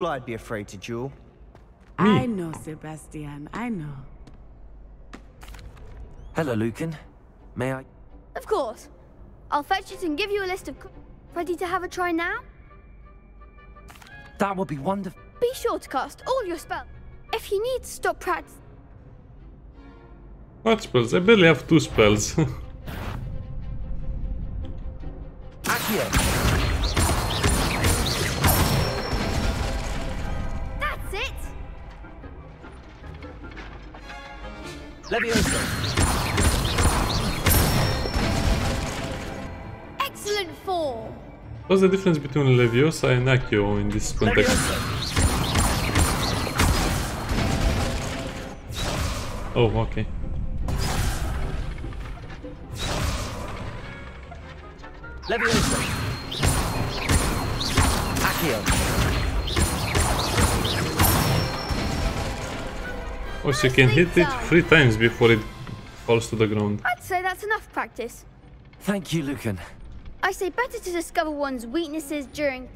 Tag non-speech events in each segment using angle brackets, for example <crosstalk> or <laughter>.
Well, I'd be afraid to duel. I know, Sebastian. I know. Hello, Lucan. May I? Of course. I'll fetch it and give you a list of... Ready to have a try now? That would be wonderful. Be sure to cast all your spells. If you need to stop practice, What spells? I barely have two spells. <laughs> Accio. Levioso. Excellent form! What's the difference between Leviosa and Accio in this context? Levioso. Oh, okay. So you can hit it three times before it falls to the ground. I'd say that's enough practice. Thank you, Lucan. I say better to discover one's weaknesses during...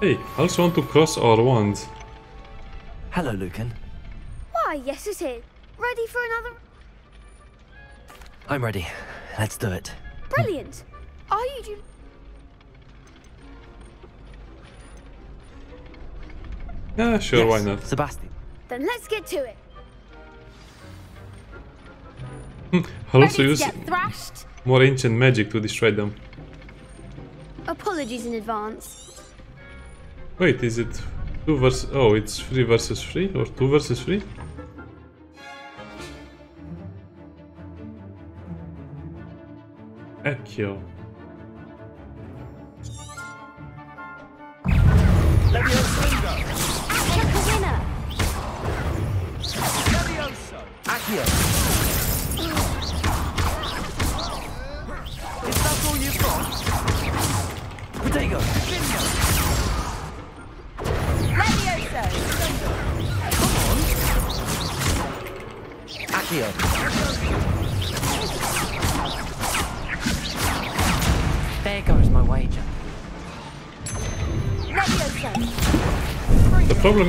Hey, I also want to cross our wands. Hello, Lucan. Why, yes it is. Ready for another... I'm ready. Let's do it. Brilliant! Are you... Yeah, sure, Yes, why not? Sebastian. Then let's get to it. I'll also use thrashed? more ancient magic to destroy them. Apologies in advance. Wait, is it two versus... Oh, it's three versus three? Or two versus three? Accio.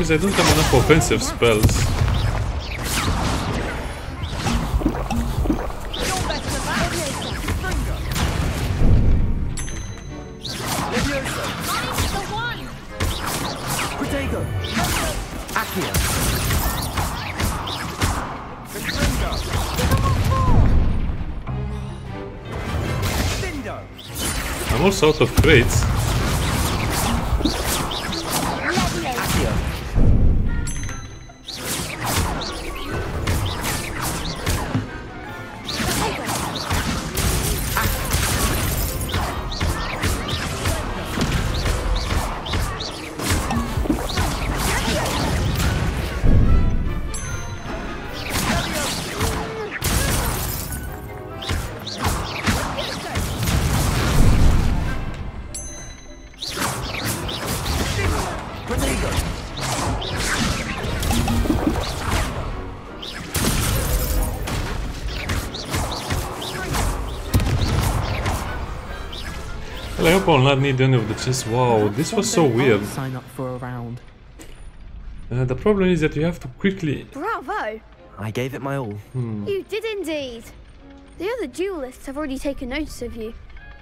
I don't have enough offensive spells. I'm also out of crates. Well, I hope I'll not need any of the chests. Wow, this was so weird. Sign up for a round. Uh, the problem is that you have to quickly... Bravo! I gave it my all. You did indeed. The other duelists have already taken notice of you.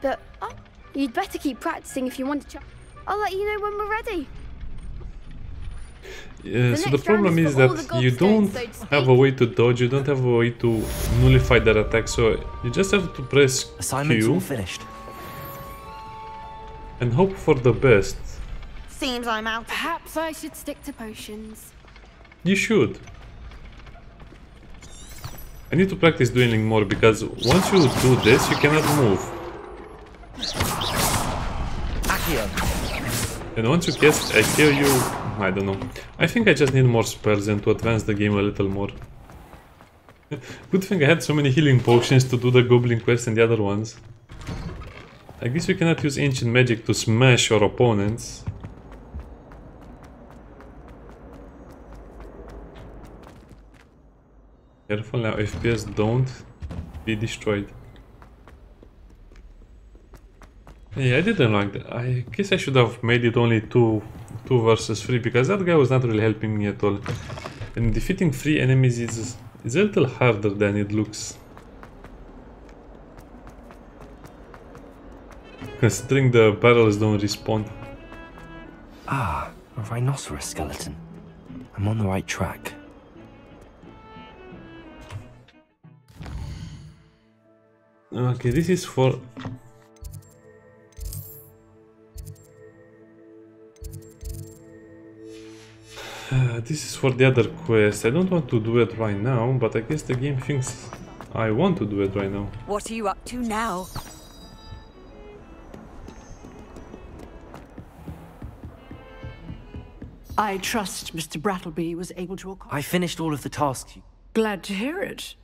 But oh, you'd better keep practicing if you want to. I'll let you know when we're ready. Uh, so the problem is is that you don't so have a way to dodge, you don't have a way to nullify that attack, so you just have to press Assignment's all Q finished. And hope for the best. Seems I'm out. Perhaps I should stick to potions. You should. I need to practice dueling more because once you do this, you cannot move. Accio. And once you cast I kill you, I don't know. I think I just need more spells and to advance the game a little more. <laughs> Good thing I had so many healing potions to do the goblin quest and the other ones. I guess you cannot use ancient magic to smash your opponents. Careful now, FPS don't be destroyed. Yeah, I didn't like that. I guess I should have made it only two, two versus three because that guy was not really helping me at all. And defeating three enemies is is a little harder than it looks. Considering the barrels don't respawn. Ah, a rhinoceros skeleton. I'm on the right track. Okay, this is for Uh, <sighs> this is for the other quest. I don't want to do it right now, but I guess the game thinks I want to do it right now. What are you up to now? I trust Mr. Brattleby was able to accomplish. I finished all of the tasks Glad to hear it.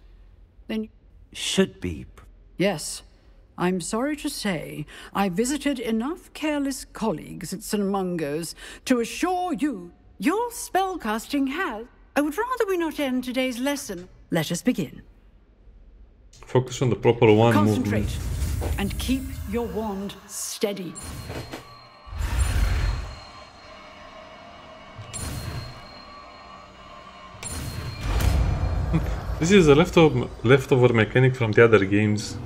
Then, should be. yes, I'm sorry to say I visited enough careless colleagues at St. Mungo's to assure you your spellcasting has. I would rather we not end today's lesson. Let us begin. Focus on the proper one Concentrate movement. and keep your wand steady. This is a leftover, leftover mechanic from the other games.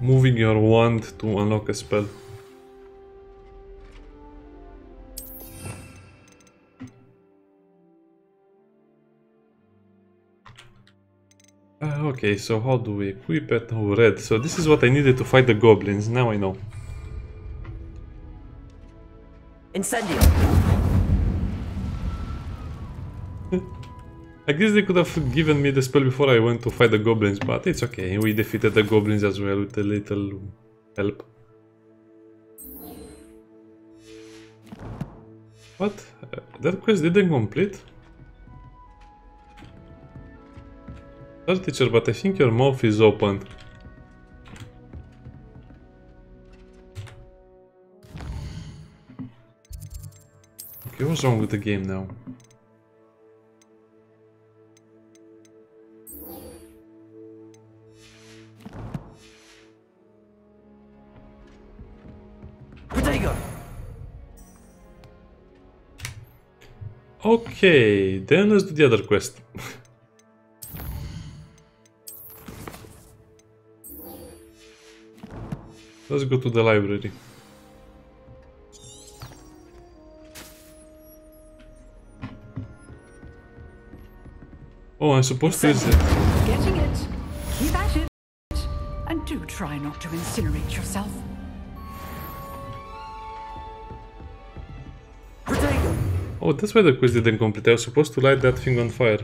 Moving your wand to unlock a spell. Ah, okay, so how do we equip it? Oh, red. So this is what I needed to fight the goblins. Now I know. Incendio! I guess they could have given me the spell before I went to fight the goblins, but it's okay. We defeated the goblins as well with a little help. What? Uh, that quest didn't complete? Sorry teacher, but I think your mouth is open. Okay, what's wrong with the game now? Okay, then let's do the other quest. let's go to the library. Oh, I'm supposed to use it. Getting it. Keep at it. And do try not to incinerate yourself. Oh, that's why the quest didn't complete. I was supposed to light that thing on fire.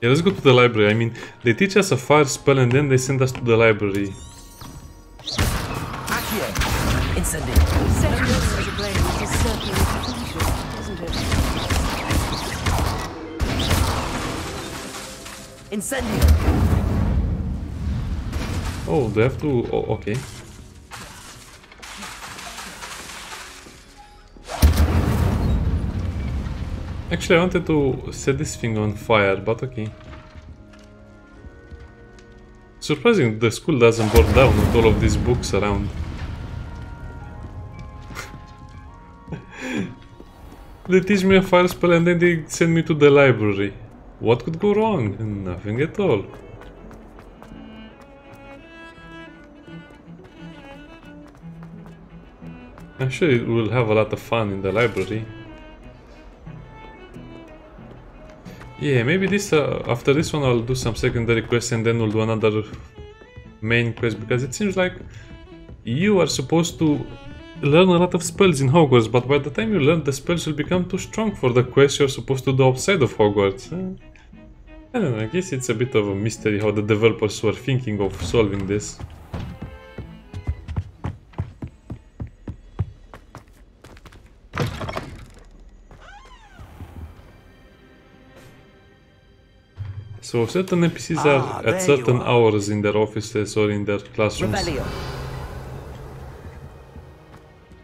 Yeah, let's go to the library. I mean, they teach us a fire spell and then they send us to the library. Accio! Incendio! Setting your the blade is certainly potential, isn't it? Incendio! Oh, they have to... Oh, okay. Actually, I wanted to set this thing on fire, but okay. Surprising the school doesn't burn down with all of these books around. <laughs> they teach me a fire spell and then they send me to the library. What could go wrong? Nothing at all. I'm sure we'll have a lot of fun in the library. Yeah, maybe this uh, after this one I'll do some secondary quests and then we'll do another main quest because it seems like you are supposed to learn a lot of spells in Hogwarts, but by the time you learn the spells will become too strong for the quest you're supposed to do outside of Hogwarts. I don't know, I guess it's a bit of a mystery how the developers were thinking of solving this. So certain NPCs Ah, are at certain are. hours in their offices or in their classrooms. Revelio!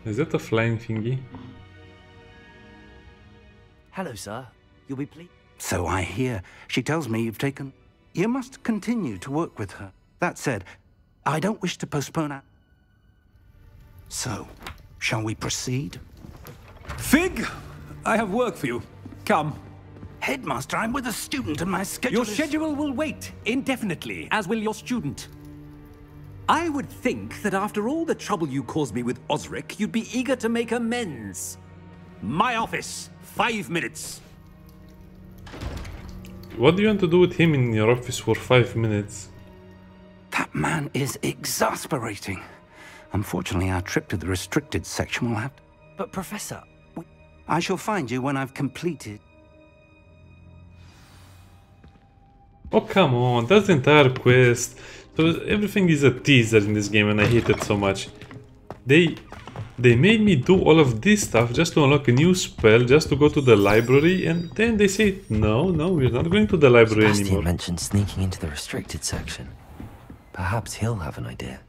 Is that a flying thingy? Hello, sir. You'll be pleased. So I hear. She tells me you've taken. You must continue to work with her. That said, I don't wish to postpone our... So, shall we proceed? Fig, I have work for you. Come. Headmaster, I'm with a student and my schedule Your is- schedule will wait indefinitely, as will your student. I would think that after all the trouble you caused me with Osric, you'd be eager to make amends. My office, five minutes. What do you want to do with him in your office for five minutes? That man is exasperating. Unfortunately, our trip to the restricted section will have... But, Professor, I shall find you when I've completed. Oh come on, that's the entire quest. So everything is a teaser in this game and I hate it so much. They they made me do all of this stuff just to unlock a new spell, just to go to the library, and then they say, no, no, we're not going to the library Sebastian anymore. mentioned sneaking into the restricted section. Perhaps he'll have an idea.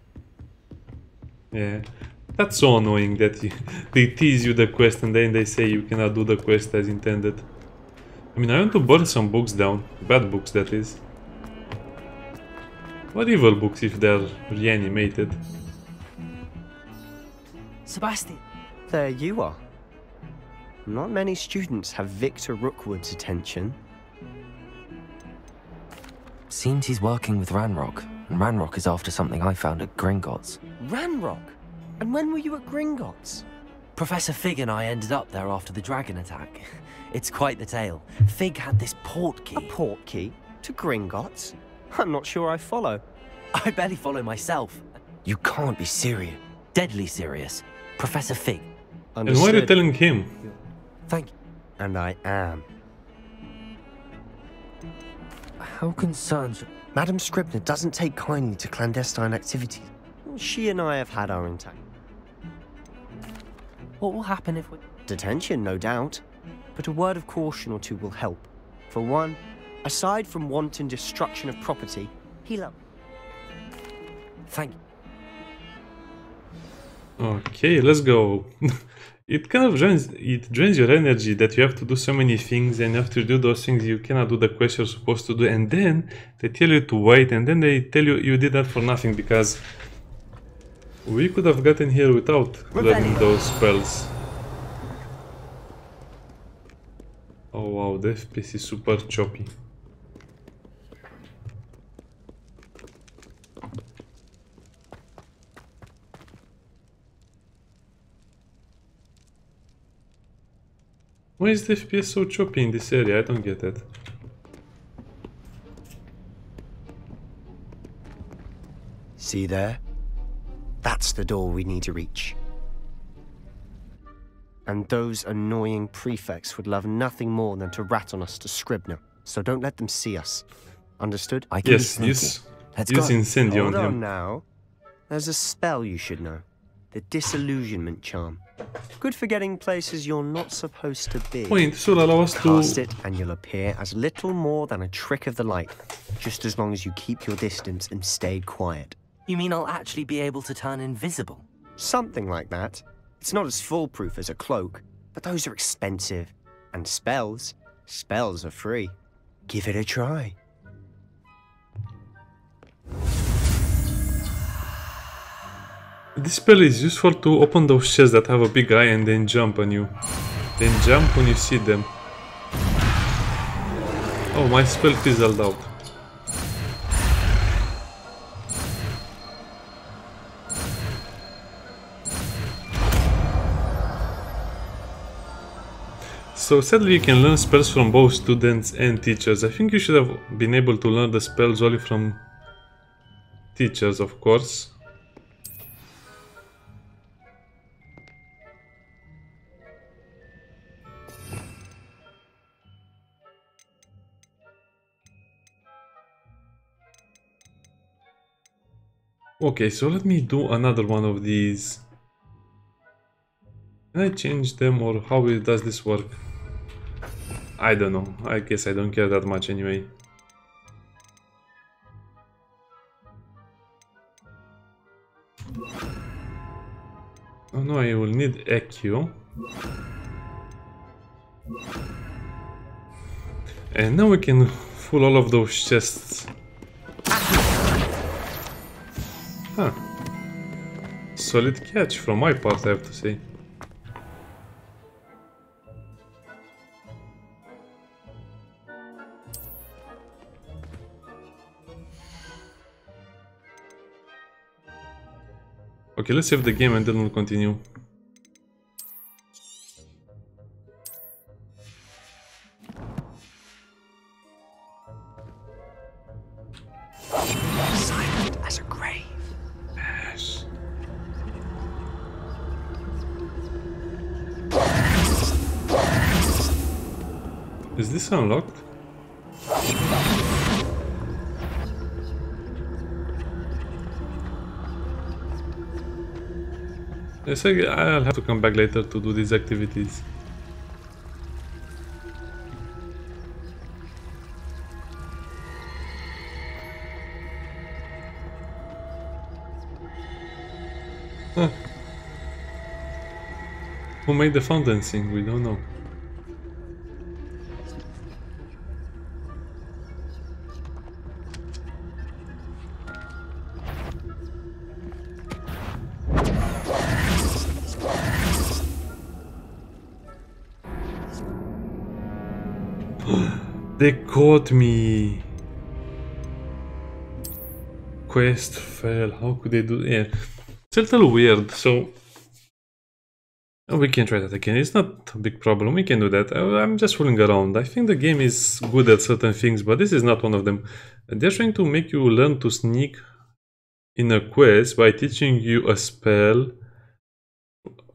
Yeah, that's so annoying that you, <laughs> they tease you the quest and then they say you cannot do the quest as intended. I mean, I want to burn some books down. Bad books, that is. What evil books if they're reanimated? Sebastian. There you are. Not many students have Victor Rookwood's attention. Seems he's working with Ranrock, and Ranrock is after something I found at Gringotts. Ranrock? And when were you at Gringotts? Professor Fig and I ended up there after the dragon attack. <laughs> It's quite the tale. Fig had this port key. A port key? To Gringotts? I'm not sure I follow. I barely follow myself. You can't be serious. Deadly serious. Professor Fig. And why are you telling him? Thank you. And I am. How concerned... Madam Scribner doesn't take kindly to clandestine activities. She and I have had our intact. What will happen if we... Detention, no doubt. But a word of caution or two will help. For one, aside from wanton destruction of property, he lo- Thank you. Okay, let's go. <laughs> it kind of drains it drains your energy that you have to do so many things and after you do those things you cannot do the quest you're supposed to do and then they tell you to wait and then they tell you you did that for nothing because we could have gotten here without learning those spells. Oh wow, the FPS is super choppy. Why is the FPS so choppy in this area? I don't get it. See there? That's the door we need to reach. And those annoying prefects would love nothing more than to rat on us to Scribner. So don't let them see us. Understood? I can Yes, be sneaky. use, Let's use go. incendio Hold on on now. There's a spell you should know. The disillusionment charm. Good for getting places you're not supposed to be. Point, should allow us to... Cast it and you'll appear as little more than a trick of the light. Just as long as you keep your distance and stay quiet. You mean I'll actually be able to turn invisible? Something like that. It's not as foolproof as a cloak, but those are expensive. And spells, spells are free. Give it a try. This spell is useful to open those chests that have a big eye and then jump on you. Then jump when you see them. Oh, my spell fizzled out. So sadly you can learn spells from both students and teachers. I think you should have been able to learn the spells only from teachers, of course. Okay, so let me do another one of these. Can I change them or how does this work? I don't know. I guess I don't care that much anyway. Oh no, I will need EQ. And now we can full all of those chests. Huh. Solid catch from my part, I have to say. Okay, let's save the game and then we'll continue. I'll have to come back later to do these activities. Huh. Who made the fountain sing? We don't know. Caught me. Quest fail. How could they do? Yeah, it's a little weird. So we can try that again. It's not a big problem. We can do that. I'm just fooling around. I think the game is good at certain things, but this is not one of them. They're trying to make you learn to sneak in a quest by teaching you a spell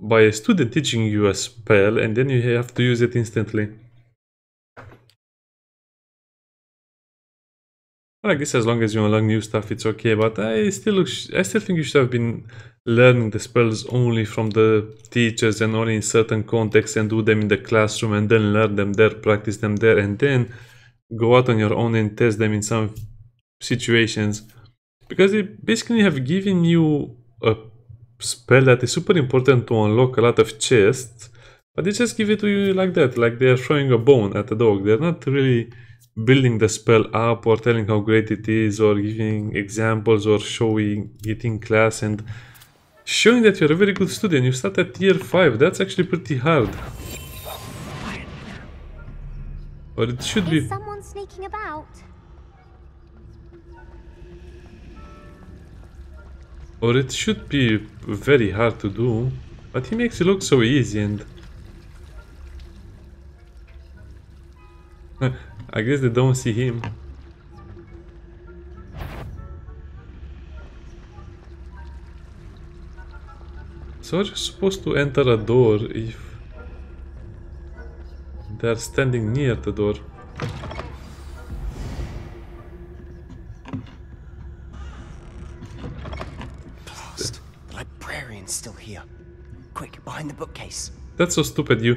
by a student teaching you a spell and then you have to use it instantly. I guess as long as you unlock new stuff, it's okay. But I still, I still think you should have been learning the spells only from the teachers and only in certain contexts, and do them in the classroom, and then learn them there, practice them there, and then go out on your own and test them in some situations. Because they basically have given you a spell that is super important to unlock a lot of chests, but they just give it to you like that, like they are throwing a bone at a dog. They're not really building the spell up or telling how great it is or giving examples or showing it in class and showing that you're a very good student. You start at tier 5, that's actually pretty hard. Or it should Is be. someone sneaking about? Or it should be very hard to do. But he makes it look so easy and... Uh, I guess they don't see him. So are you supposed to enter a door if they're standing near the door? Blast. The librarian's still here. Quick, behind the bookcase. That's so stupid, you...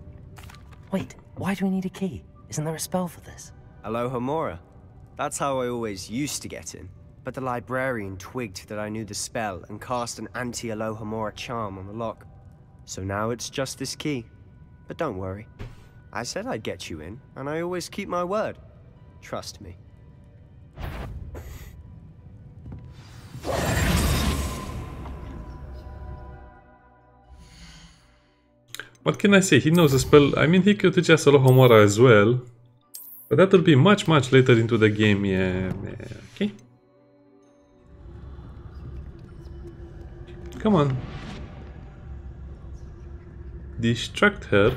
Wait, why do we need a key? Isn't there a spell for this? Alohomora. That's how I always used to get in. But the librarian twigged that I knew the spell and cast an anti-Alohomora charm on the lock. So now it's just this key. But don't worry. I said I'd get you in, and I always keep my word. Trust me. What can I say? He knows the spell. I mean, he could just Alohomora as well. But that will be much, much later into the game. Yeah, yeah, okay. Come on. Distract her.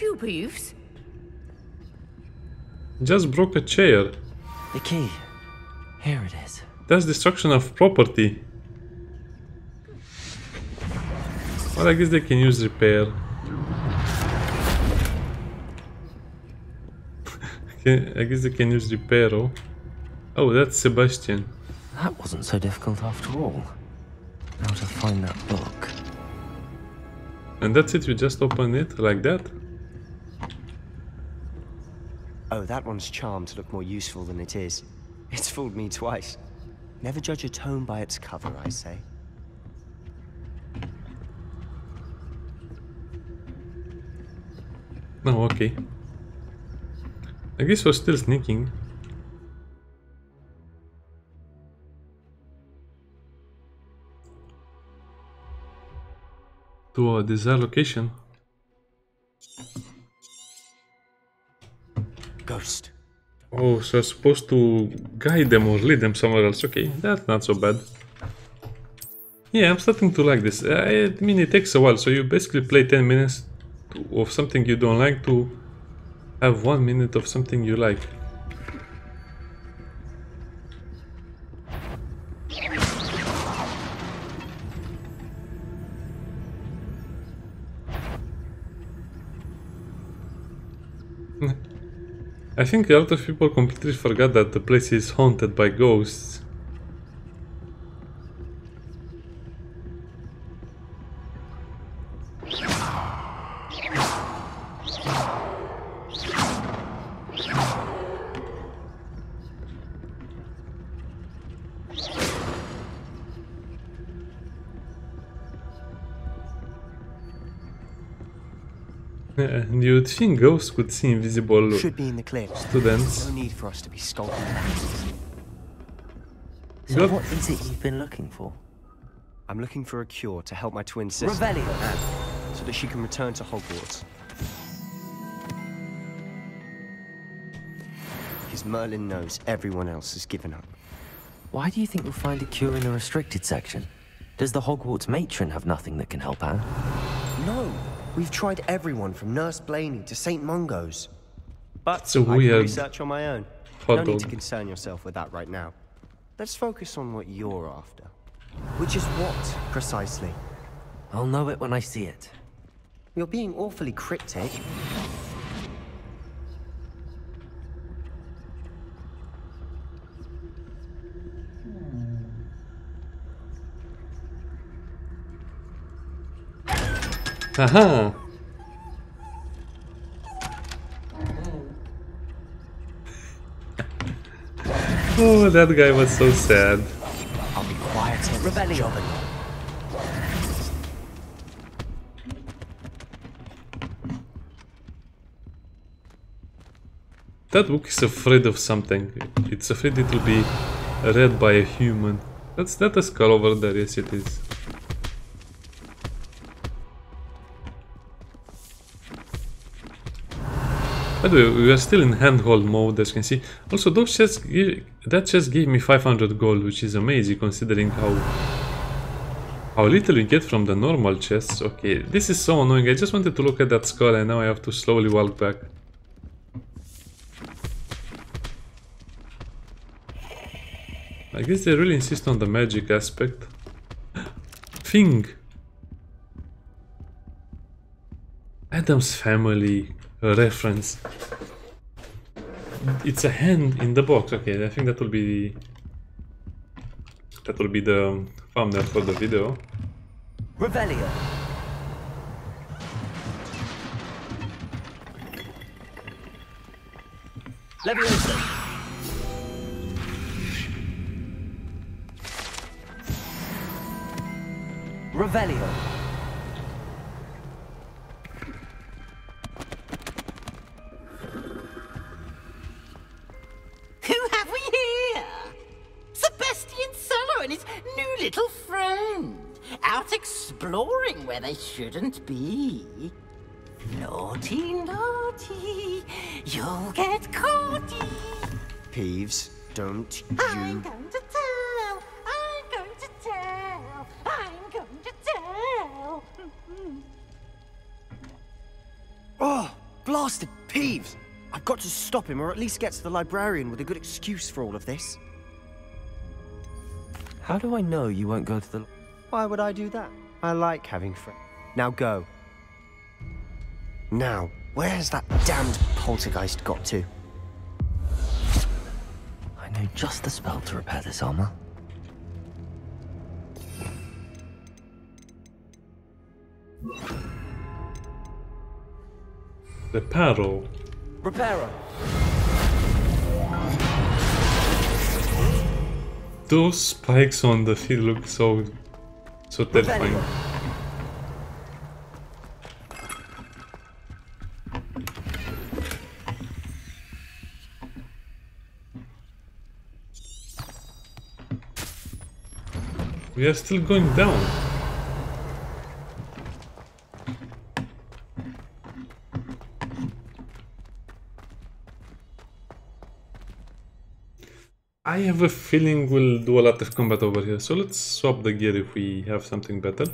you, Peeves? Just broke a chair. The key. Here it is. That's destruction of property. Well, I guess they can use repair. <laughs> I guess they can use repair. Oh, oh that's Sebastian. That wasn't so difficult after all. Now to find that book. And that's it, you just open it like that? Oh, that one's charmed to look more useful than it is. It's fooled me twice. Never judge a tome by its cover, I say. No, okay. I guess we're still sneaking. To a desired location. Ghost. Oh, so I'm supposed to guide them or lead them somewhere else. Okay, that's not so bad. Yeah, I'm starting to like this. I mean, it takes a while, so you basically play 10 minutes of something you don't like to have one minute of something you like. I think a lot of people completely forgot that the place is haunted by ghosts. And you'd think ghosts could see invisible Should be in the clear. students. No need for us to be skulking. So Good. what is it you've been looking for? I'm looking for a cure to help my twin sister, Revelio. Anne, so that she can return to Hogwarts. Because Merlin knows everyone else has given up. Why do you think we'll find a cure in a restricted section? Does the Hogwarts matron have nothing that can help Anne? No, we've tried everyone from Nurse Blainey to St. Mungo's. But It's a I can weird research on my own. hot no need to concern yourself with that right now. Let's focus on what you're after. Which is what, precisely? I'll know it when I see it. You're being awfully cryptic. Aha! oh, that guy was so sad. I'll be quiet Revelio. That book is afraid of something. It's afraid it will be read by a human. That's that a skull over there, yes it is. By the way, we are still in handhold mode as you can see. Also those chests, that chest gave me 500 gold, which is amazing considering how how little you get from the normal chests. Okay, this is so annoying. I just wanted to look at that skull and now I have to slowly walk back. I guess they really insist on the magic aspect. Thing. Addams Family reference. It's a hand in the box. Okay, I think that will be that will be the thumbnail for the video. Revelio. Revelio. Exploring where they shouldn't be. Naughty, naughty. You'll get caught. Peeves, don't you... I'm going to tell. I'm going to tell. I'm going to tell. <laughs> Oh, blasted Peeves! I've got to stop him or at least get to the librarian with a good excuse for all of this. How do I know you won't go to the... Why would I do that? I like having friends. Now go. Now, where has that damned poltergeist got to? I know just the spell to repair this armor. The paddle. Reparo. Those spikes on the feet look so so terrifying. We are still going down. Have a feeling we'll do a lot of combat over here, so let's swap the gear if we have something better.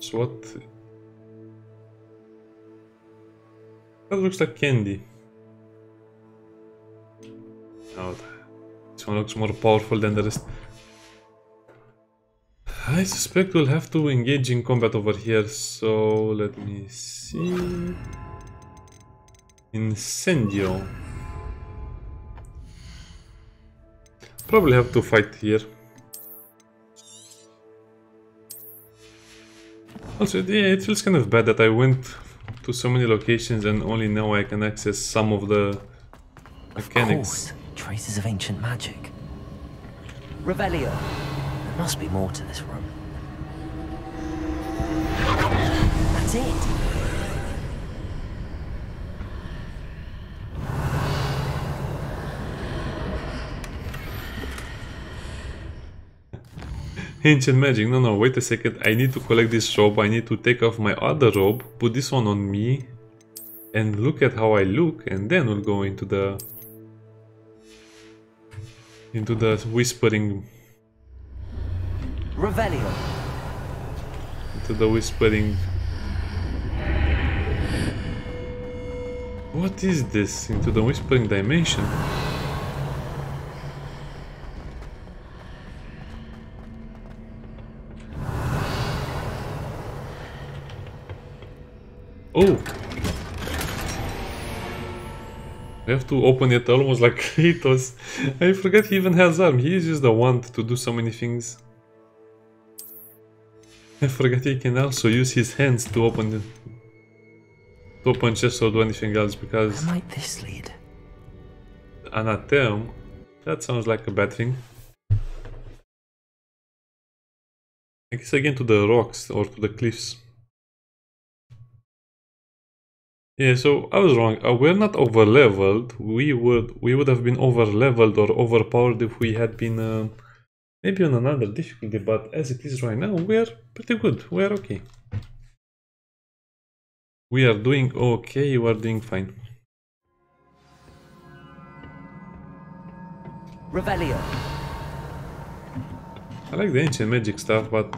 So what? That looks like candy. Oh, this one looks more powerful than the rest. I suspect we'll have to engage in combat over here, so let me see. Incendio. Probably have to fight here. Also, yeah, it feels kind of bad that I went to so many locations and only now I can access some of the mechanics. Of traces of ancient magic. Revelio. There must be more to this Ancient magic. No, no, wait a second. I need to collect this robe. I need to take off my other robe, put this one on me, and look at how I look, and then we'll go into the into the whispering Revelio. into the whispering. What is this? Into the whispering dimension. Oh! I have to open it almost like <laughs> Kratos. I forget he even has arm. He is just the wand to do so many things. I forget he can also use his hands to open it. To open chests or do anything else because Where might this lead? Anatem, that sounds like a bad thing. I guess again to the rocks or to the cliffs. Yeah, so I was wrong. Uh, we're not over leveled. We would we would have been over leveled or overpowered if we had been uh, maybe on another difficulty. But as it is right now, we are pretty good. We are okay. We are doing okay. You are doing fine. Revelio. I like the ancient magic stuff, but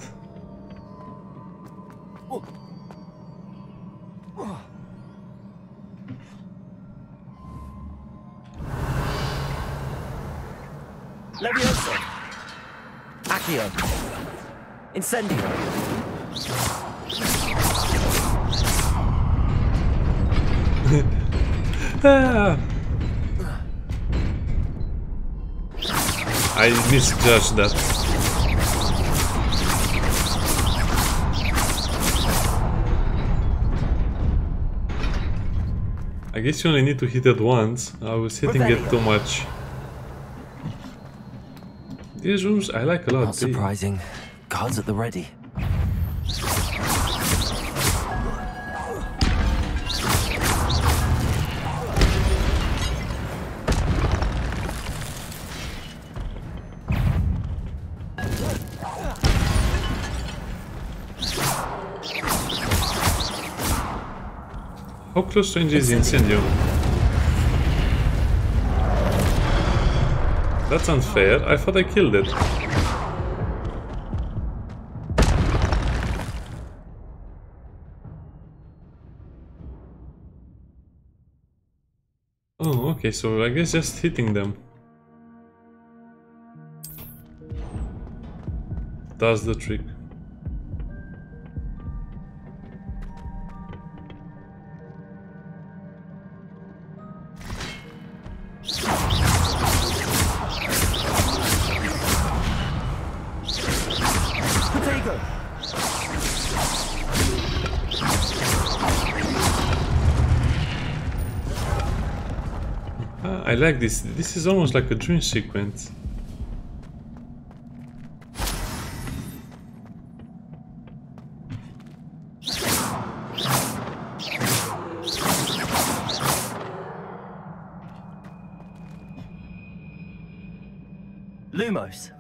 Levioso. Accio. Incendio. Ah. I misjudged that. I guess you only need to hit it once. I was hitting it too much. These rooms I like a lot. Not surprising. Guards at the ready. How close range is Incendio? That's unfair. I thought I killed it. Oh, okay, so I guess just hitting them. does the trick. Like this. This is almost like a dream sequence. Lumos.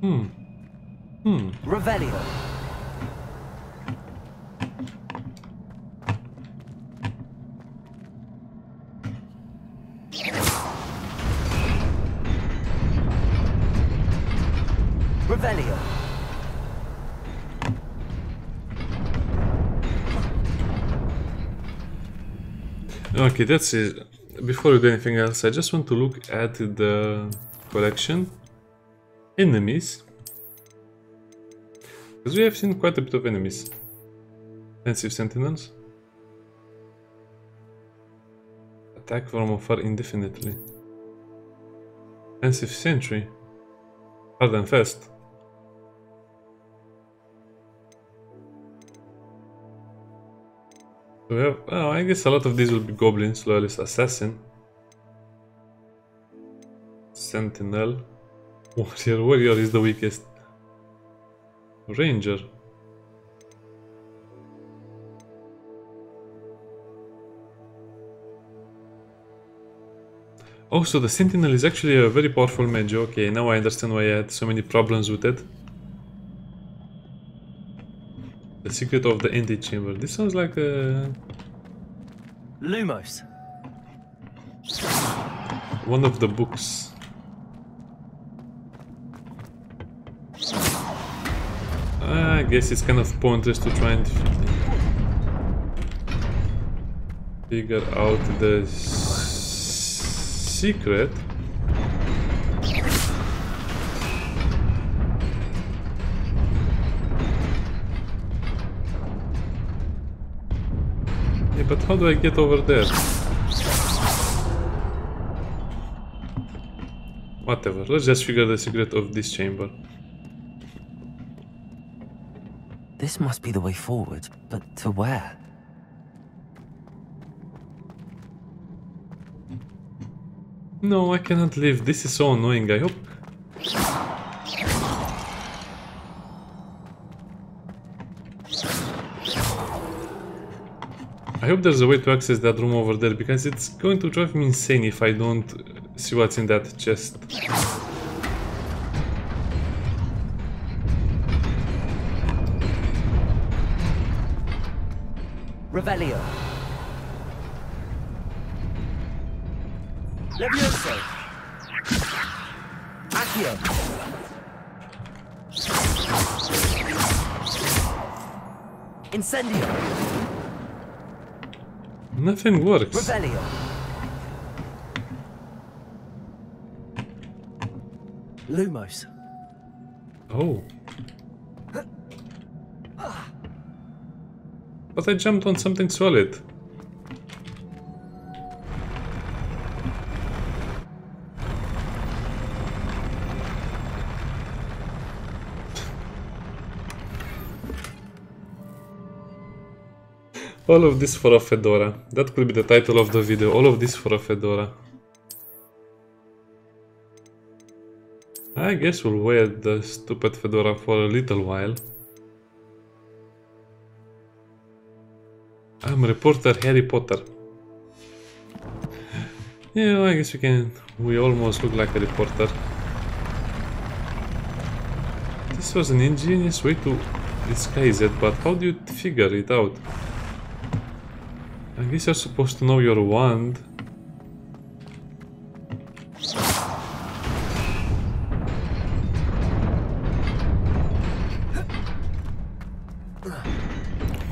Hmm. Hmm. Revelio. Okay, that's it. Before we do anything else, I just want to look at the collection. Enemies. Because we have seen quite a bit of enemies. Pensieve Sentinels. Attack from afar indefinitely. Pensieve Sentry. Hard and fast. We have, I guess a lot of these will be goblins, loyalist assassin, sentinel, <laughs> warrior. Warrior is the weakest. Ranger. Oh, so the sentinel is actually a very powerful mage. Okay, now I understand why I had so many problems with it. The secret of the antechamber. This sounds like a Lumos. one of the books. I guess it's kind of pointless to try and figure out the secret. But how do I get over there? Whatever, let's just figure the secret of this chamber. This must be the way forward, but to where? No, I cannot leave. This is so annoying. I hope. I hope there's a way to access that room over there because it's going to drive me insane if I don't see what's in that chest. Revelio. Levioso. Accio. Incendio. Nothing works. Revelio. Lumos. Oh. But I jumped on something solid. All of this for a fedora. That could be the title of the video. All of this for a fedora. I guess we'll wear the stupid fedora for a little while. I'm reporter Harry Potter. Yeah, I guess we can. We almost look like a reporter. This was an ingenious way to disguise it, but how do you figure it out? I guess you're supposed to know your wand.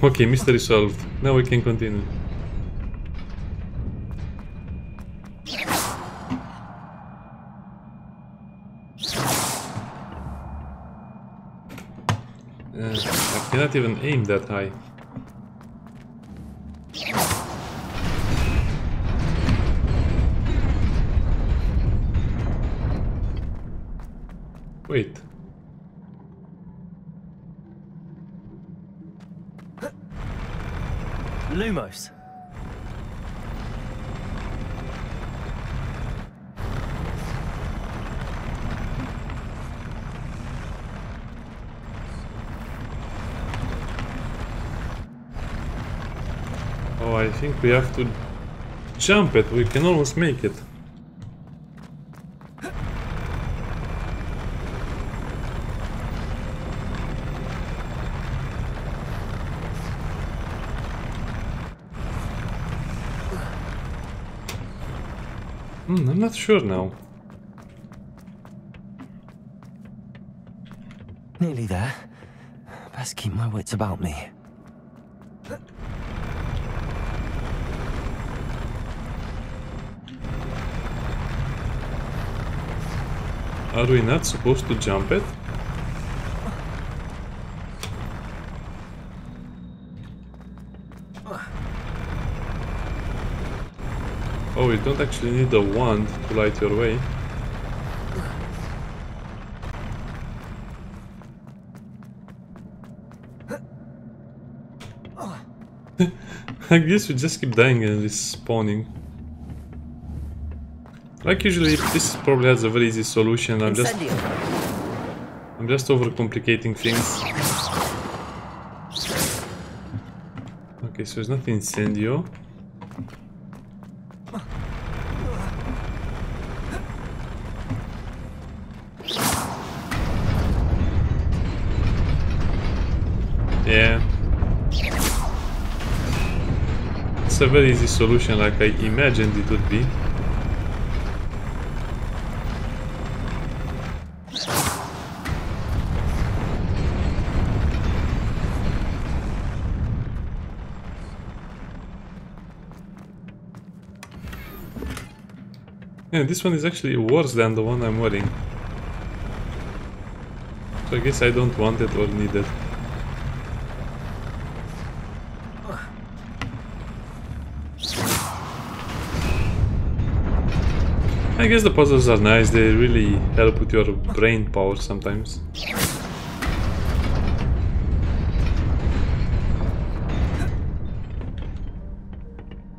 Okay, mystery solved. Now we can continue. Uh, I cannot even aim that high. Wait. Lumos. Oh, I think we have to jump it. We can almost make it. Hmm, I'm not sure now. Nearly there. Best keep my wits about me. Are we not supposed to jump it? You don't actually need a wand to light your way. <laughs> I guess we just keep dying and respawning. Like usually, this probably has a very easy solution. I'm just, I'm just overcomplicating things. Okay, so it's not incendio. Very easy solution like I imagined it would be. Yeah, this one is actually worse than the one I'm wearing. So I guess I don't want it or need it. I guess the puzzles are nice, they really help with your brain power sometimes.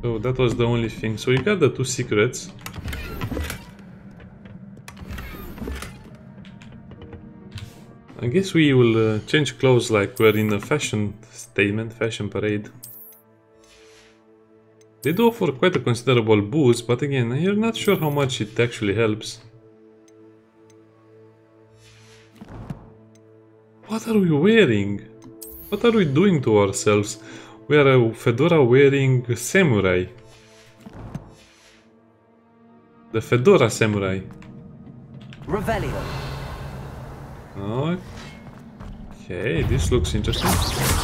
So that was the only thing. So we got the two secrets. I guess we will uh, change clothes like we're in a fashion statement, fashion parade. They do offer quite a considerable boost, but again, you're not sure how much it actually helps. What are we wearing? What are we doing to ourselves? We are a fedora wearing samurai. The fedora samurai. Revelio. Okay, this looks interesting.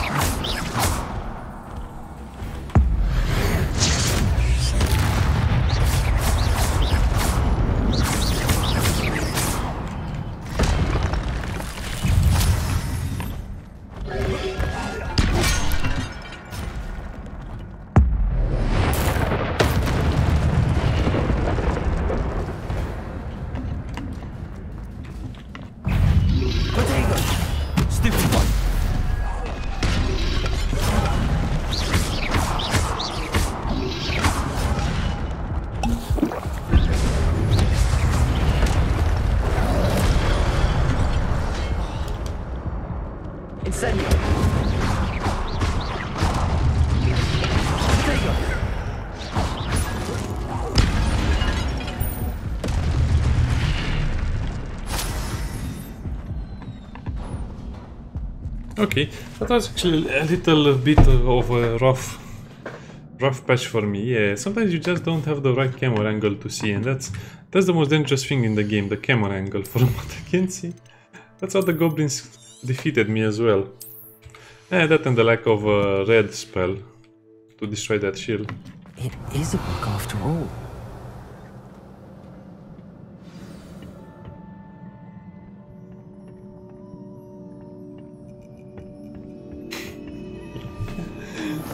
Okay, that was actually a little bit of a rough, rough patch for me. Yeah, sometimes you just don't have the right camera angle to see, and that's that's the most dangerous thing in the game, the camera angle. <laughs> From what I can see, that's how the goblins defeated me as well. Yeah, that and the lack of a red spell to destroy that shield. It is a book after all.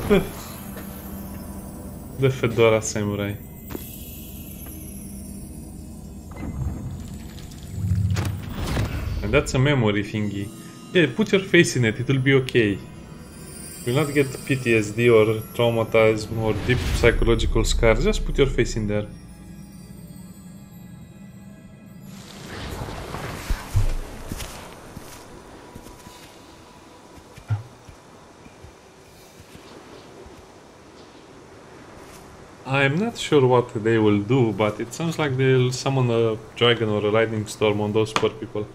<laughs> The, Fedora Samurai. And that's a memory thingy. Yeah, put your face in it, it'll be okay. You'll not get PTSD or traumatized or deep psychological scars, just put your face in there. I'm not sure what they will do, but it sounds like they'll summon a dragon or a lightning storm on those poor people.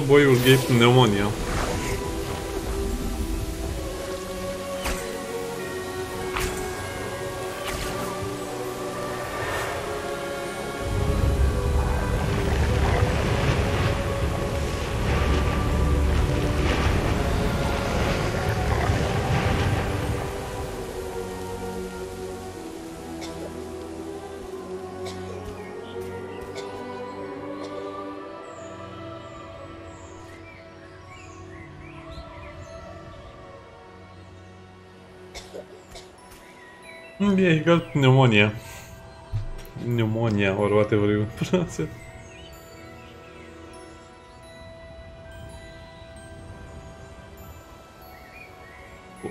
Poor boy will get pneumonia. Yeah, he got pneumonia. Pneumonia <laughs> or whatever you pronounce it.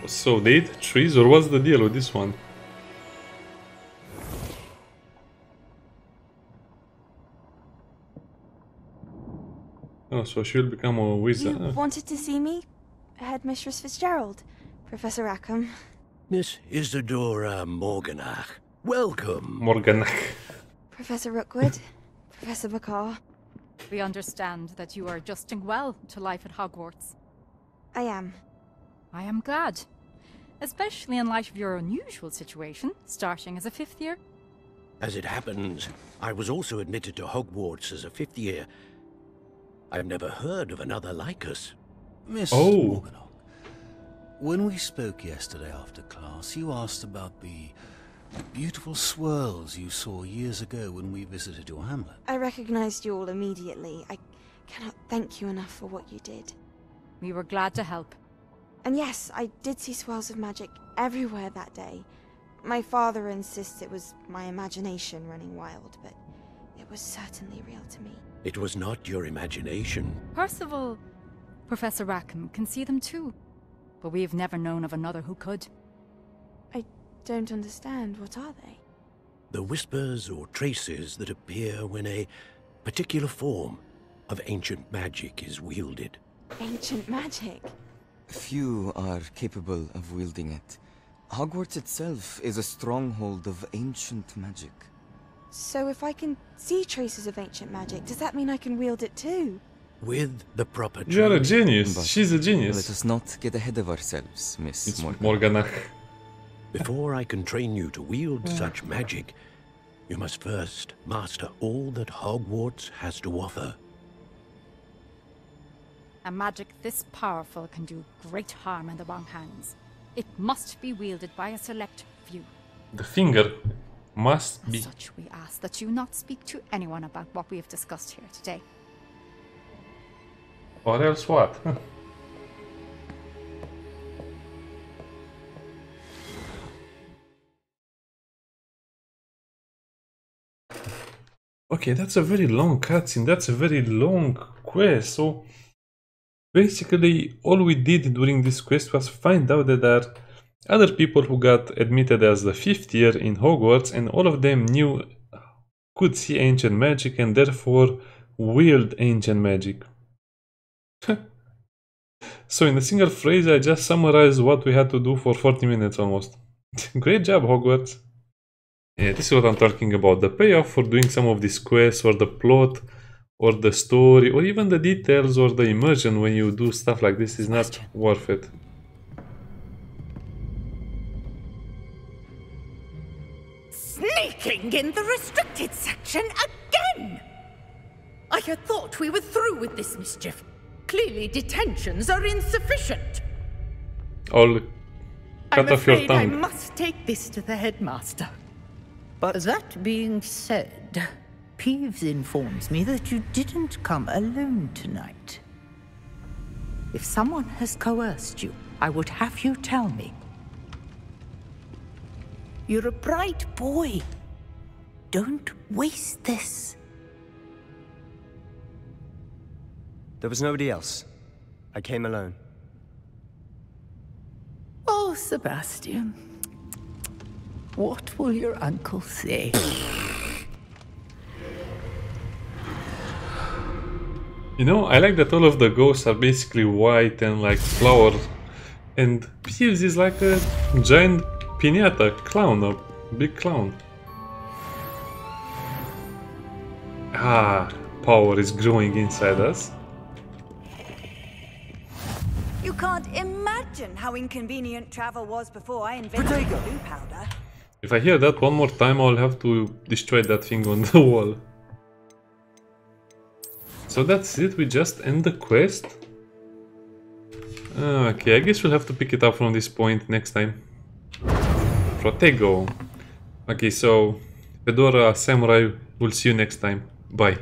So they eat trees or what's the deal with this one? Oh, so she'll become a wizard. You wanted to see me? Headmistress Fitzgerald. Professor Rackham. Miss Isidora Morganach. Welcome. Morganach. Professor Rookwood. <laughs> Professor McCaw. We understand that you are adjusting well to life at Hogwarts. I am. I am glad. Especially in light of your unusual situation, starting as a fifth year. As it happens, I was also admitted to Hogwarts as a fifth year. I've never heard of another like us. Miss Oh. Morganach, when we spoke yesterday after class, you asked about the beautiful swirls you saw years ago when we visited your hamlet. I recognized you all immediately. I cannot thank you enough for what you did. We were glad to help. And yes, I did see swirls of magic everywhere that day. My father insists it was my imagination running wild, but it was certainly real to me. It was not your imagination. Percival, Professor Rackham can see them too. But we have never known of another who could. I don't understand. What are they? The whispers or traces that appear when a particular form of ancient magic is wielded. Ancient magic. Few are capable of wielding it. Hogwarts itself is a stronghold of ancient magic. So if I can see traces of ancient magic, does that mean I can wield it too? With the proper You're a genius. But She's a genius. Let us not get ahead of ourselves, Miss It's Morgan. Morganach. Before I can train you to wield such magic, you must first master all that Hogwarts has to offer. A magic this powerful can do great harm in the wrong hands. It must be wielded by a select few. The finger must As be. such, we ask that you not speak to anyone about what we have discussed here today. Or else what? <laughs> okay, that's a very long cutscene. That's a very long quest. So basically, all we did during this quest was find out that there are other people who got admitted as the fifth year in Hogwarts, and all of them knew, could see ancient magic, and therefore wield ancient magic. <laughs> so in a single phrase I just summarized what we had to do for 40 minutes almost. <laughs> Great job Hogwarts! Yeah, this is what I'm talking about, the payoff for doing some of these quests or the plot or the story or even the details or the immersion when you do stuff like this is not worth it. Sneaking in the restricted section again! I had thought we were through with this mischief. Clearly detentions are insufficient. All cut I'm off your afraid I must take this to the headmaster. But that being said, Peeves informs me that you didn't come alone tonight. If someone has coerced you, I would have you tell me. You're a bright boy. Don't waste this. There was nobody else. I came alone. Oh, Sebastian. What will your uncle say? You know, I like that all of the ghosts are basically white and like flowers. And Peeves is like a giant pinata clown, a big clown. Ah, power is growing inside us. You can't imagine how inconvenient travel was before I invented Floo powder. If I hear that one more time, I'll have to destroy that thing on the wall. So that's it, we just end the quest? Ah, Okay, I guess we'll have to pick it up from this point next time. Protego. Okay, so Fedora Samurai, we'll see you next time. Bye.